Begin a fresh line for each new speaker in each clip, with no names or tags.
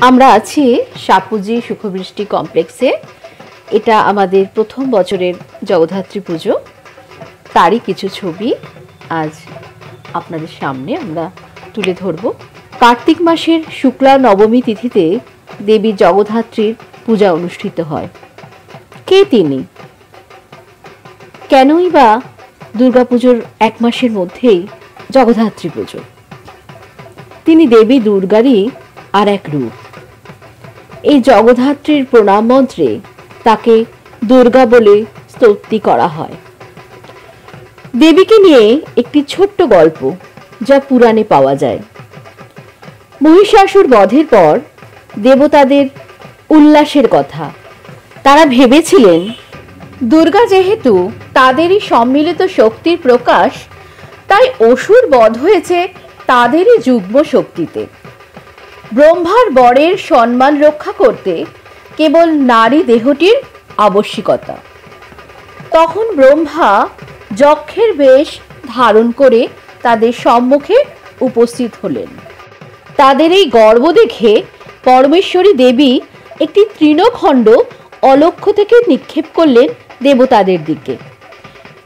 আমরা আছি সাপুজি সুখবৃষ্টি কমপ্লেক্সে। এটা আমাদের প্রথম বছরের জগদ্ধাত্রী পুজো। তারই কিছু ছবি আজ আপনাদের সামনে আমরা তুলে ধরব। কার্তিক মাসের শুক্লা নবমী তিথিতে দেবী জগদ্ধাত্রীর পূজা অনুষ্ঠিত হয়। কে তিনি? কেনই বা দুর্গাপুজোর এক মাসের মধ্যেই জগদ্ধাত্রী পুজো? তিনি দেবী দুর্গারই আর এক রূপ। এই জগদ্ধাত্রীর প্রণাম মন্ত্রে তাকে দুর্গা বলে স্তুতি করা হয়। দেবীকে নিয়ে একটি ছোট্ট গল্প যা পুরাণে পাওয়া যায়। মহিষাসুর বধের পর দেবতাদের উল্লাসের কথা। তারা ভেবেছিলেন, দুর্গা যেহেতু তাদেরই সম্মিলিত শক্তির প্রকাশ, তাই অসুর বধ হয়েছে তাদেরই যুগ্ম শক্তিতে। ব্রহ্মার বরের সম্মান রক্ষা করতে কেবল নারী দেহটির আবশ্যিকতা। তখন ব্রহ্মা যক্ষের বেশ ধারণ করে তাদের সম্মুখে উপস্থিত হলেন। তাদের এই গর্ব দেখে পরমেশ্বরী দেবী একটি তৃণখণ্ড অলক্ষ্য থেকে নিক্ষেপ করলেন দেবতাদের দিকে।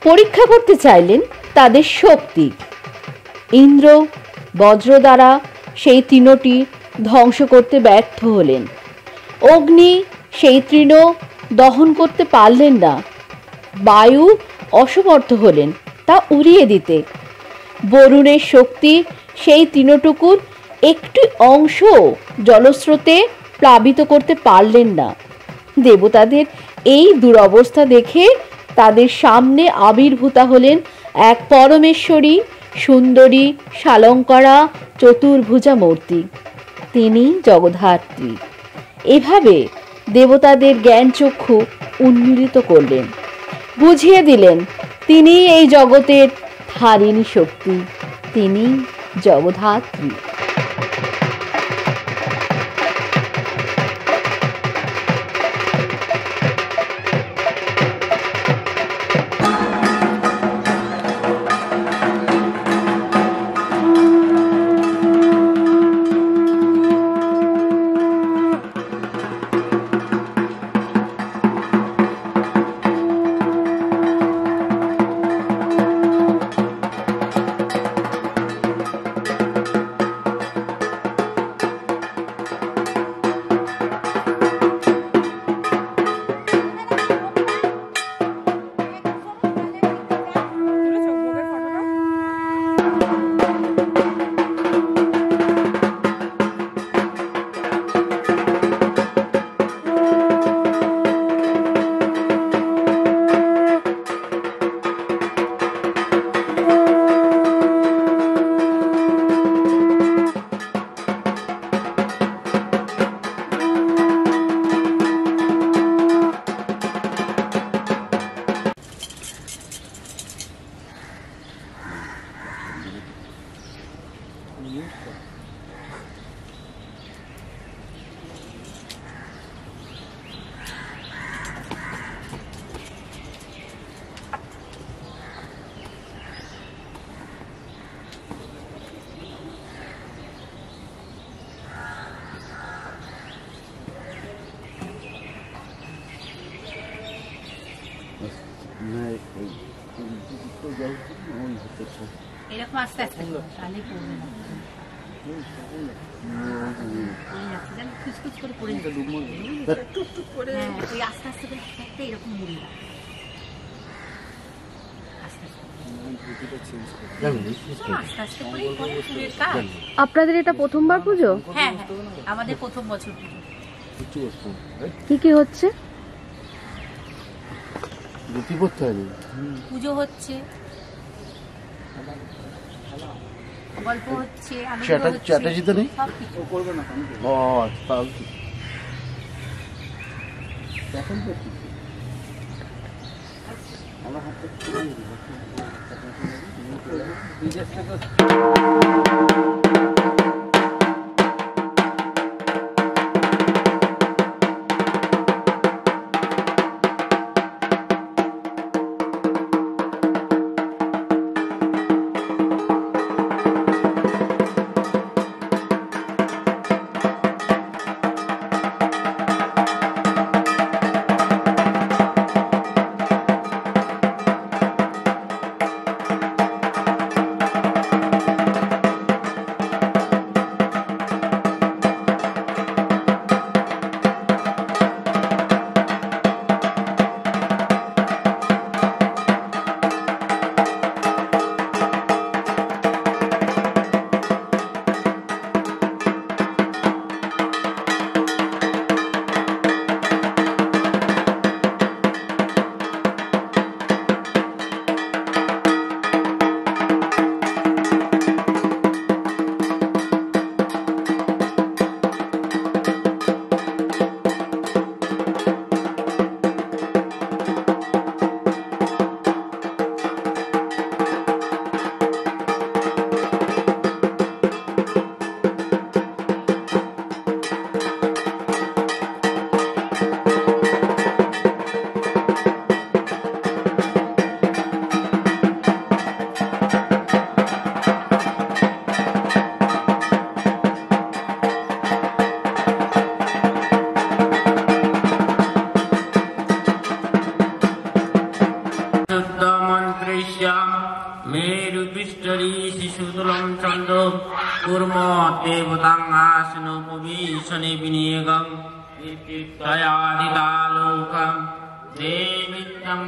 পরীক্ষা করতে চাইলেন তাদের শক্তি। ইন্দ্র, বজ্র দ্বারা সেই তৃণটি ধ্বংস করতে ব্যর্থ হলেন। অগ্নি সেই তৃণ দহন করতে পারলেন না। বায়ু অসমর্থ হলেন, তা উড়িয়ে দিতে। বরুণের শক্তি সেই তৃণটুকুর একটি অংশ জলস্রোতে প্লাবিত করতে পারলেন না। দেবতাদের এই দুরবস্থা দেখে তাদের সামনে আবির্ভূতা হলেন এক পরমেশ্বরী সুন্দরী শালঙ্করা চতুর্ভুজা মূর্তি তিনি জগধাত্রী এভাবে দেবতাদের জ্ঞান চক্ষু উন্মীলিত করলেন। বুঝিয়ে দিলেন তিনি এই জগতের ধারিণী শক্তি তিনি জগদ্ধাত্রী।
আস্তে আস্তে। তাহলে পড়বে না। পড়ে যাচ্ছে যেন খুচখুচ করে হ্যাঁ আস্তে আস্তে করে এরকম মুড়ি
আপনাদের এটা প্রথমবার পুজো?
হ্যাঁ হ্যাঁ। আমাদের প্রথম বছর
কি কি হচ্ছে।
পুজো হচ্ছে গল্প হচ্ছে
চ্যাটার
চ্যাটার্জি
তো নেই? ও তাহলে
আমরা মেরু বিষ্টরি শিশুদুলম
চন্দ্র কুর্ম দেবতাঙ্গাসন উপবিশনে বিনিয়োগম দয়াদিতালোকম দেবিত্যম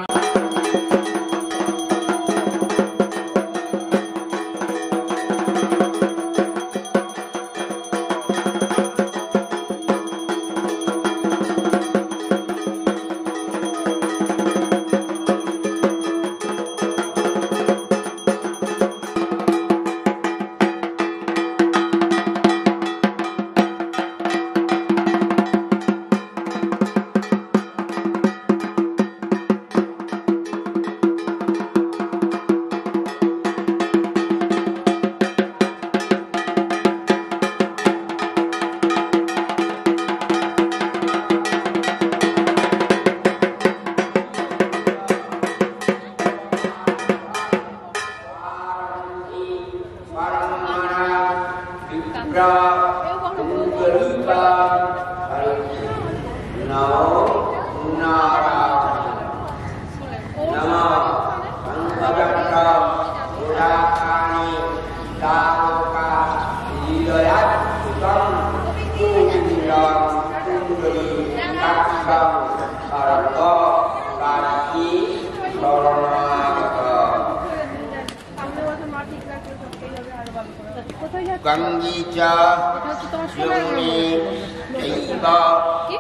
দৈব